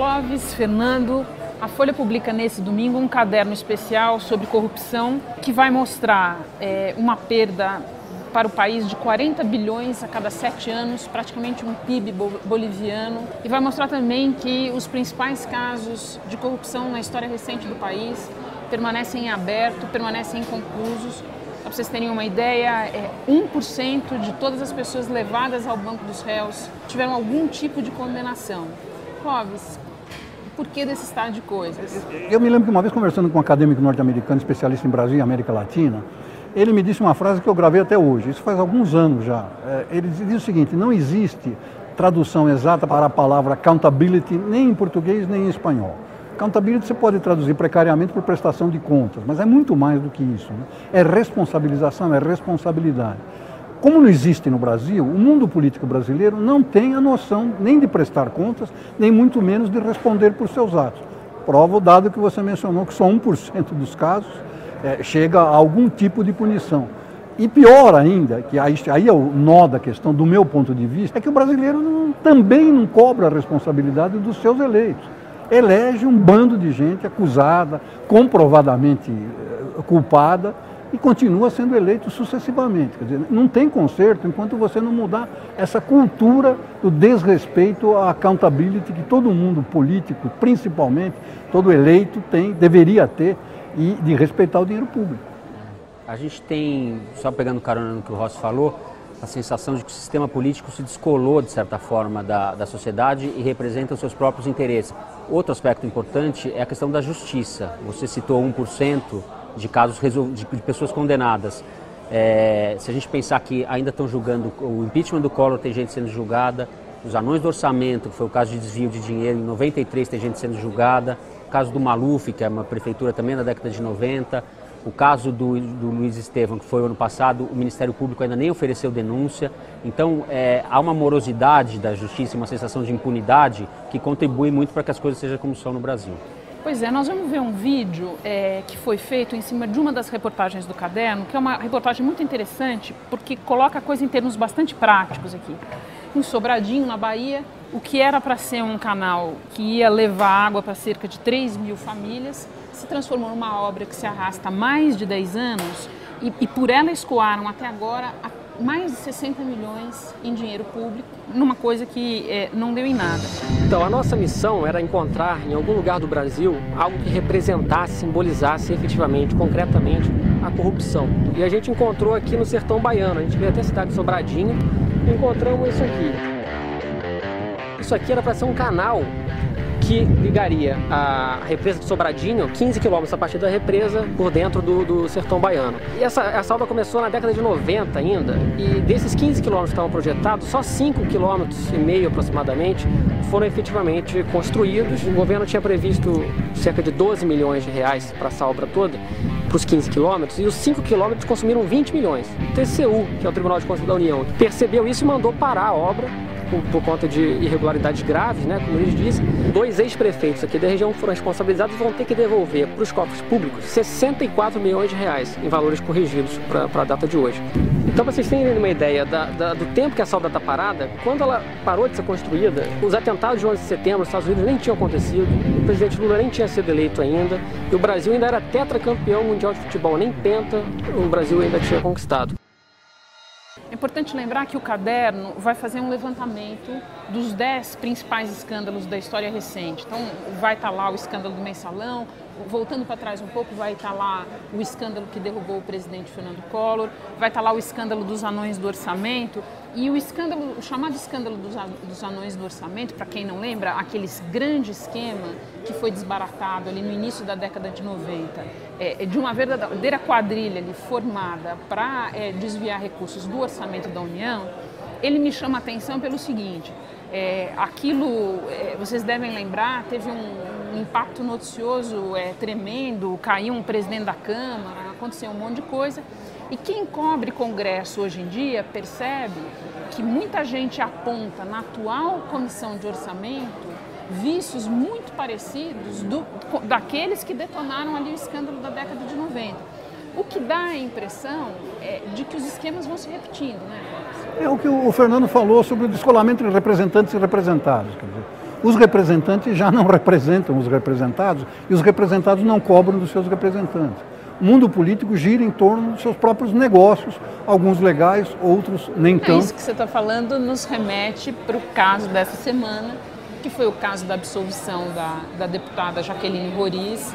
Clóvis, Fernando. A Folha publica nesse domingo um caderno especial sobre corrupção que vai mostrar é, uma perda para o país de 40 bilhões a cada sete anos, praticamente um PIB boliviano. E vai mostrar também que os principais casos de corrupção na história recente do país permanecem em aberto, permanecem inconclusos. Para vocês terem uma ideia, é 1% de todas as pessoas levadas ao banco dos réus tiveram algum tipo de condenação. Clóvis, por que desse estado de coisas? Eu me lembro que uma vez conversando com um acadêmico norte-americano especialista em Brasil e América Latina, ele me disse uma frase que eu gravei até hoje, isso faz alguns anos já. É, ele diz o seguinte: não existe tradução exata para a palavra accountability nem em português nem em espanhol. Accountability você pode traduzir precariamente por prestação de contas, mas é muito mais do que isso. Né? É responsabilização, é responsabilidade. Como não existe no Brasil, o mundo político brasileiro não tem a noção nem de prestar contas, nem muito menos de responder por seus atos. Prova o dado que você mencionou, que só 1% dos casos é, chega a algum tipo de punição. E pior ainda, que aí, aí, é o nó da questão, do meu ponto de vista, é que o brasileiro não, também não cobra a responsabilidade dos seus eleitos. Elege um bando de gente acusada, comprovadamente eh, culpada, e continua sendo eleito sucessivamente. Quer dizer, não tem conserto enquanto você não mudar essa cultura do desrespeito à accountability que todo mundo político, principalmente, todo eleito tem, deveria ter e de respeitar o dinheiro público. A gente tem, só pegando carona no que o Rossi falou, a sensação de que o sistema político se descolou, de certa forma, da, da sociedade e representa os seus próprios interesses. Outro aspecto importante é a questão da justiça. Você citou 1% de casos de, pessoas condenadas. É, se a gente pensar que ainda estão julgando o impeachment do Collor, tem gente sendo julgada, os anões do orçamento, que foi o caso de desvio de dinheiro, em 93 tem gente sendo julgada, o caso do Maluf, que é uma prefeitura também na década de 90, o caso do, do Luiz Estevam, que foi ano passado, o Ministério Público ainda nem ofereceu denúncia. Então, é, há uma morosidade da justiça, uma sensação de impunidade que contribui muito para que as coisas sejam como são no Brasil. Pois é, nós vamos ver um vídeo é, que foi feito em cima de uma das reportagens do caderno, que é uma reportagem muito interessante, porque coloca a coisa em termos bastante práticos aqui. Em Sobradinho, na Bahia, o que era para ser um canal que ia levar água para cerca de 3 mil famílias se transformou numa obra que se arrasta há mais de 10 anos e, e por ela escoaram até agora mais de 60 milhões em dinheiro público, numa coisa que é, não deu em nada. Então, a nossa missão era encontrar em algum lugar do Brasil algo que representasse, simbolizasse efetivamente, concretamente, a corrupção. E a gente encontrou aqui no sertão baiano, a gente veio até a cidade de Sobradinho e encontramos isso aqui. Isso aqui era para ser um canal que ligaria a represa de Sobradinho, 15 quilômetros a partir da represa, por dentro do, do sertão baiano. E essa, essa obra começou na década de 90 ainda, e desses 15 quilômetros que estavam projetados, só 5 quilômetros e meio aproximadamente foram efetivamente construídos. O governo tinha previsto cerca de 12 milhões de reais para essa obra toda, para os 15 quilômetros, e os 5 quilômetros consumiram 20 milhões. O TCU, que é o Tribunal de Contas da União, percebeu isso e mandou parar a obra por, por, conta de irregularidades graves, né, como eles dizem, dois ex-prefeitos aqui da região foram responsabilizados e vão ter que devolver para os cofres públicos 64 milhões de reais em valores corrigidos para a data de hoje. Então, para vocês terem uma ideia da, da, do tempo que essa obra está parada, quando ela parou de ser construída, os atentados de 11 de setembro nos Estados Unidos nem tinham acontecido, o presidente Lula nem tinha sido eleito ainda, e o Brasil ainda era tetracampeão mundial de futebol, nem penta o Brasil ainda tinha conquistado. Importante lembrar que o caderno vai fazer um levantamento dos dez principais escândalos da história recente. Então, vai estar lá o escândalo do mensalão, voltando para trás um pouco, vai estar lá o escândalo que derrubou o presidente Fernando Collor, vai estar lá o escândalo dos anões do orçamento e o escândalo, o chamado escândalo dos, dos anões do orçamento, para quem não lembra, aquele grande esquema que foi desbaratado ali no início da década de 90, é, é, de uma verdadeira quadrilha ali formada para é, desviar recursos do orçamento da União, ele me chama a atenção pelo seguinte, é, aquilo, é, vocês devem lembrar, teve um, um impacto noticioso é, tremendo, caiu um presidente da Câmara, aconteceu um monte de coisa. E quem cobre Congresso hoje em dia percebe que muita gente aponta na atual comissão de orçamento vícios muito parecidos do, daqueles que detonaram ali o escândalo da década de 90. O que dá a impressão é de que os esquemas vão se repetindo, né? É o que o Fernando falou sobre o descolamento de representantes e representados. Quer dizer, Os representantes já não representam os representados e os representados não cobram dos seus representantes. O mundo político gira em torno dos seus próprios negócios, alguns legais, outros nem tanto. É isso que você está falando nos remete para o caso dessa semana, que foi o caso da absolvição da, da deputada Jaqueline Roriz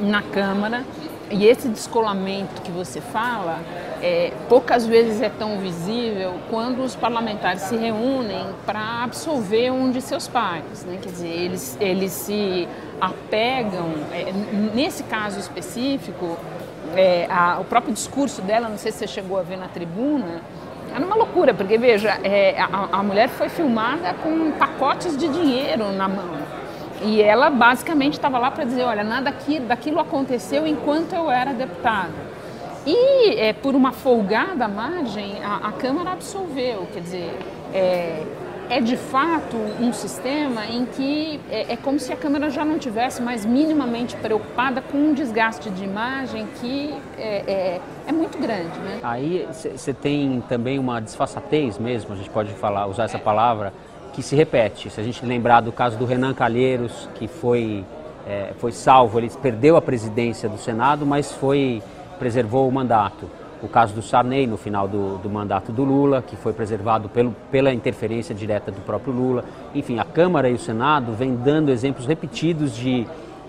na Câmara. E esse descolamento que você fala, é, poucas vezes é tão visível quando os parlamentares se reúnem para absolver um de seus pais. Né? Quer dizer, eles, eles se apegam, é, nesse caso específico, é, a, o próprio discurso dela, não sei se você chegou a ver na tribuna, era uma loucura, porque veja, é, a, a mulher foi filmada com pacotes de dinheiro na mão. E ela basicamente estava lá para dizer, olha, nada aqui, daquilo aconteceu enquanto eu era deputada. E é, por uma folgada margem, a, a Câmara absolveu, quer dizer, é, é de fato um sistema em que é, é, como se a Câmara já não tivesse mais minimamente preocupada com um desgaste de imagem que é, é, é muito grande. Né? Aí você tem também uma desfaçatez mesmo, a gente pode falar, usar essa palavra, que se repete. Se a gente lembrar do caso do Renan Calheiros, que foi, é, foi salvo, ele perdeu a presidência do Senado, mas foi preservou o mandato o caso do Sarney no final do, do mandato do Lula, que foi preservado pelo, pela interferência direta do próprio Lula. Enfim, a Câmara e o Senado vêm dando exemplos repetidos de,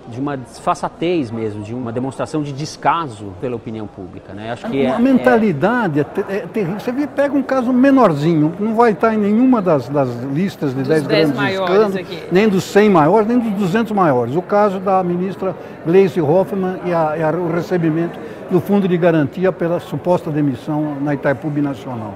de uma desfaçatez mesmo, de uma demonstração de descaso pela opinião pública. Né? Acho que a é, mentalidade é... É, terrível. Você pega um caso menorzinho, não vai estar em nenhuma das, das listas de 10 grandes escândalos, nem dos 100 maiores, nem dos 200 maiores. O caso da ministra Gleisi Hoffmann e, a, e a, o recebimento do fundo de garantia pela suposta demissão na Itaipu Nacional.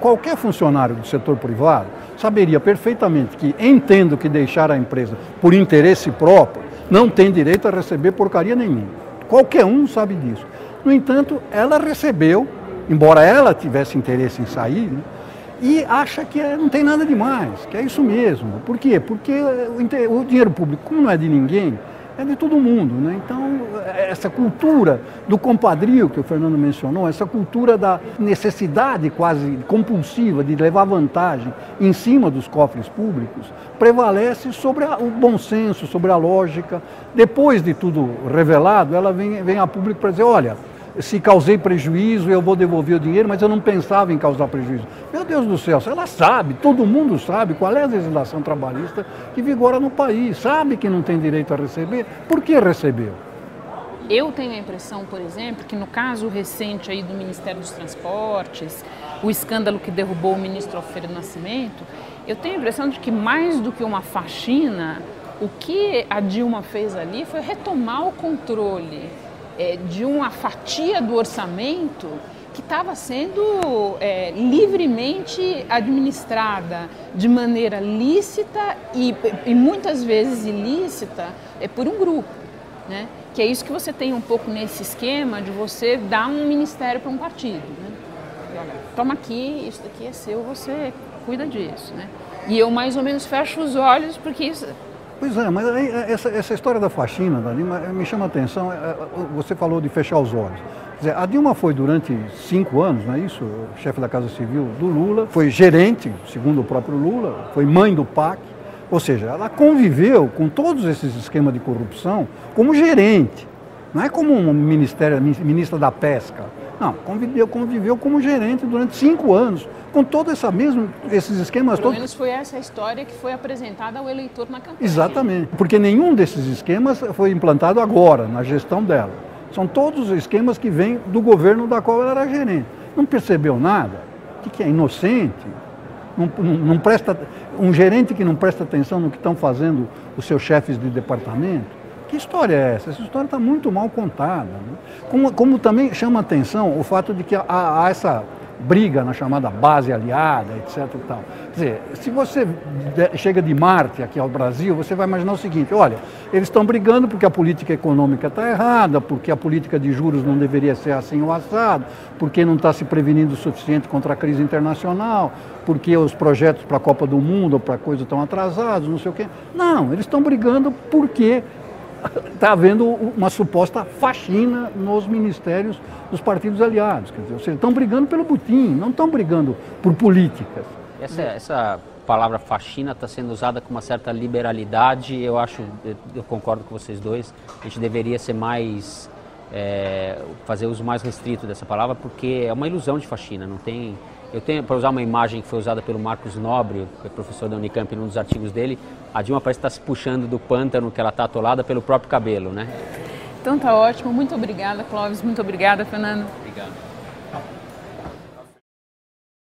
Qualquer funcionário do setor privado saberia perfeitamente que, entendo que deixar a empresa por interesse próprio, não tem direito a receber porcaria nenhuma. Qualquer um sabe disso. No entanto, ela recebeu, embora ela tivesse interesse em sair, né, e acha que é, não tem nada demais, que é isso mesmo. Por quê? Porque o, o dinheiro público, como não é de ninguém, é de todo mundo. Né? Então, essa cultura do compadrio que o Fernando mencionou, essa cultura da necessidade quase compulsiva de levar vantagem em cima dos cofres públicos, prevalece sobre o bom senso, sobre a lógica. Depois de tudo revelado, ela vem, vem a público para dizer: olha se causei prejuízo, eu vou devolver o dinheiro, mas eu não pensava em causar prejuízo. Meu Deus do céu, ela sabe, todo mundo sabe qual é a legislação trabalhista que vigora no país, sabe que não tem direito a receber, por que recebeu? Eu tenho a impressão, por exemplo, que no caso recente aí do Ministério dos Transportes, o escândalo que derrubou o ministro Alfredo Nascimento, eu tenho a impressão de que mais do que uma faxina, o que a Dilma fez ali foi retomar o controle é, de uma fatia do orçamento que estava sendo é, livremente administrada de maneira lícita e, e, muitas vezes ilícita é, por um grupo. Né? Que é isso que você tem um pouco nesse esquema de você dar um ministério para um partido. Né? Olha, toma aqui, isso daqui é seu, você cuida disso. Né? E eu mais ou menos fecho os olhos porque isso, Pois é, mas aí, é, essa, essa história da faxina da Dilma me chama a atenção. É, você falou de fechar os olhos. Dizer, a Dilma foi durante cinco anos, não é isso? Chefe da Casa Civil do Lula, foi gerente, segundo o próprio Lula, foi mãe do PAC. Ou seja, ela conviveu com todos esses esquemas de corrupção como gerente, não é como um ministério, ministra da Pesca. Não, conviveu, conviveu como gerente durante cinco anos, com todos essa mesmo, esses esquemas Pelo todos. menos foi essa história que foi apresentada ao eleitor na campanha. Exatamente, porque nenhum desses esquemas foi implantado agora, na gestão dela. São todos os esquemas que vêm do governo da qual ela era gerente. Não percebeu nada? O que é? Inocente? Não, não, não presta, um gerente que não presta atenção no que estão fazendo os seus chefes de departamento? Que história é essa? Essa história está muito mal contada. Né? Como, como, também chama atenção o fato de que há, há, essa briga na chamada base aliada, etc. E tal. Quer dizer, se você chega de Marte aqui ao Brasil, você vai imaginar o seguinte: olha, eles estão brigando porque a política econômica está errada, porque a política de juros não deveria ser assim o assado, porque não está se prevenindo o suficiente contra a crise internacional, porque os projetos para a Copa do Mundo ou para coisa estão atrasados, não sei o quê. Não, eles estão brigando porque está havendo uma suposta faxina nos ministérios dos partidos aliados. Quer dizer, estão brigando pelo butim, não estão brigando por políticas. Essa, essa palavra faxina está sendo usada com uma certa liberalidade. Eu acho, eu, concordo com vocês dois. A gente deveria ser mais é, fazer uso mais restrito dessa palavra, porque é uma ilusão de faxina. Não tem. Eu tenho, para usar uma imagem que foi usada pelo Marcos Nobre, que é professor da Unicamp, num dos artigos dele, a Dilma parece estar tá se puxando do pântano que ela está atolada pelo próprio cabelo, né? Então tá ótimo. Muito obrigada, Clóvis. Muito obrigada, Fernando. Obrigado.